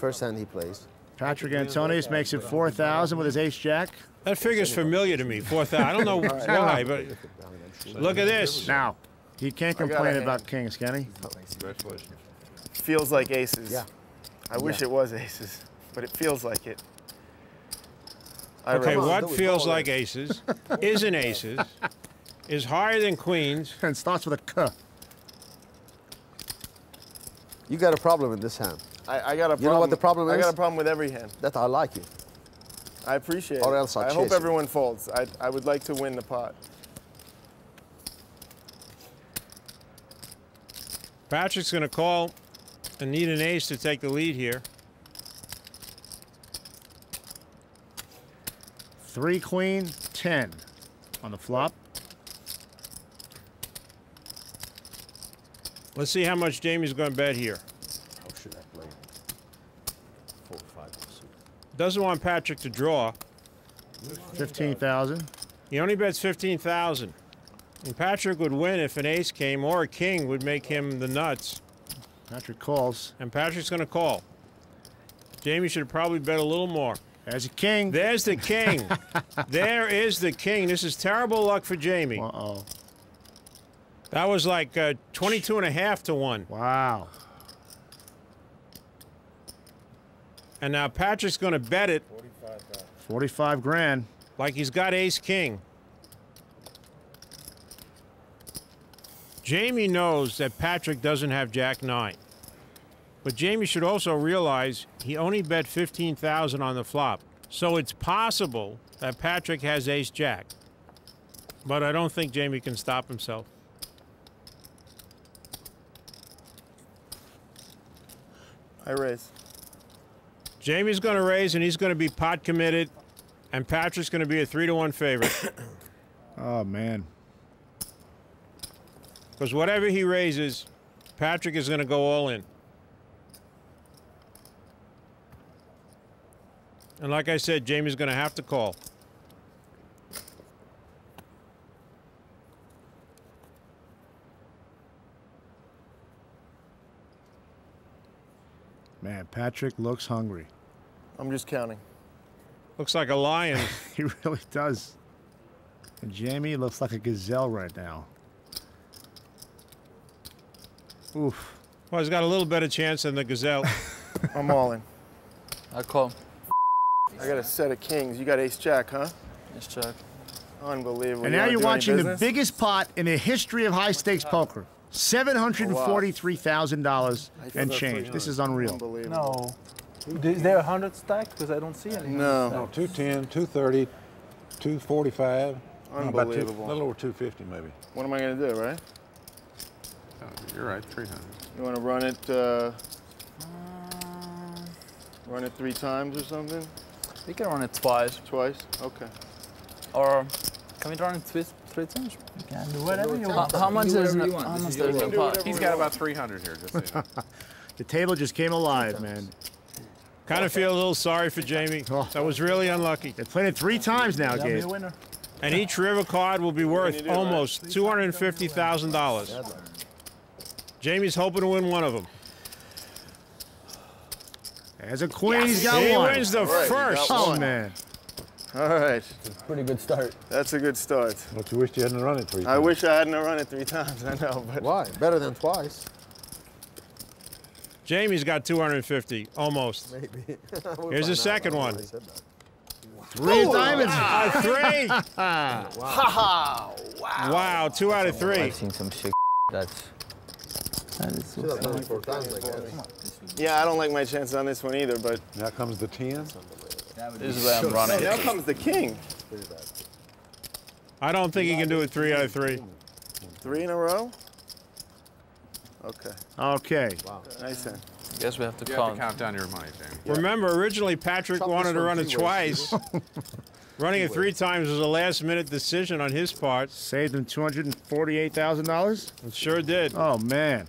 First hand he plays. Patrik Antonius makes it 4,000 with his ace jack. That figure's familiar to me. Four thousand. I don't know why, but look at this. Now, he can't I got a complain about kings, can he? Feels like aces. Yeah. I wish it was aces, but it feels like it. I Okay, raise. what feels Call it. like aces, isn't aces, is higher than queens. And starts with a K. You got a problem in this hand. I, I got a problem. You know what the problem is? I got a problem with every hand. That I like it. I appreciate Or it. else I'll I hope chase you. everyone folds. I, I would like to win the pot. Patrik's going to call and need an ace to take the lead here. Three queen, 10 on the flop. Let's see how much Jamie's going to bet here. How should I play? Four, five, six. Doesn't want Patrik to draw. 15,000. He only bets 15,000. And Patrik would win if an ace came or a king would make him the nuts. Patrik calls. And Patrik's going to call. Jamie should probably bet a little more. There's a king. There's the king. there is the king. This is terrible luck for Jamie. Uh-oh. That was like uh, 22 and a half to 1. Wow. And now Patrik's going to bet it 45 grand. like he's got ace king. Jamie knows that Patrik doesn't have jack 9. But Jamie should also realize he only bet 15,000 on the flop. So it's possible that Patrik has ace jack. But I don't think Jamie can stop himself. I raise. Jamie's going to raise and he's going to be pot committed and Patrik's going to be a 3 to 1 favorite. Oh, man. Because whatever he raises, Patrik is going to go all in. And like I said, Jamie's going to have to call. Man, Patrik looks hungry. I'm just counting. Looks like a lion. He really does. And Jamie looks like a gazelle right now. Oof. well, he's got a little better chance than the gazelle. I'm all in. I call. I got a set of kings. You got ace jack, huh? Let's check. Unbelievable. And now wanna you're watching the biggest pot in the history of high stakes poker. $743,000 and change. This is unreal. No. Is there a hundred stack? Because I don't see any. No. No, 210, 230, 245. no, two- Unbelievable. A little over 250 maybe. What am I gonna do, right? You're right, 300. You wanna run it, uh, run it three times or something? We can run it twice. Twice? Okay. Or can we run it twi- three times? You can do whatever you How, want. how much do is whatever you want. how much is there is your in the pot? He's got about 300 here, just so you know. The table just came alive, man. kind of feel a little sorry for Jamie. Oh. That was really unlucky. They played it three times now, That'll be Gabe. a winner. And each river card will be worth do, almost $250,000. Jamie's hoping to win one of them. As a queen, he's got He one. wins the right, first. got Oh, one. man. All right. Pretty good start. That's a good start. But you wish you hadn't run it three I wish I hadn't run it three times. I know, but Why? Better than twice. Jamie's got 250, almost. Maybe. Here's the second one. Three diamonds. A three. wow, Wow! two out of three. I've seen some shit. That's. That is Should have four times, I guess. yeah, I don't like my chances on this one either. But Now comes the 10. This is where I'm running. now comes the king. I don't think he can do it three out of three. Three in a row. Okay, Okay. nice hand. Guess we have to You have to count. count down your money, Jamie. Remember, originally Patrik Chop wanted to run it twice. Running it three times was a last minute decision on his part. Saved him $248,000? Sure did. Oh, man.